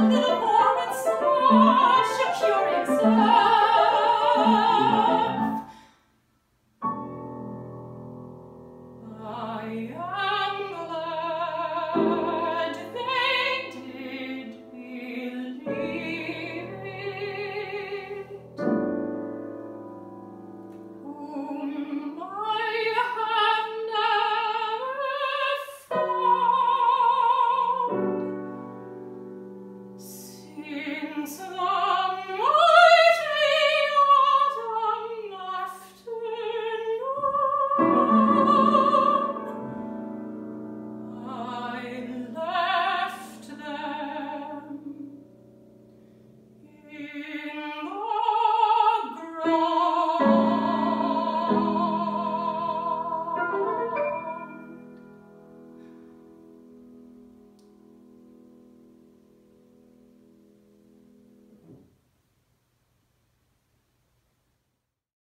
little boy.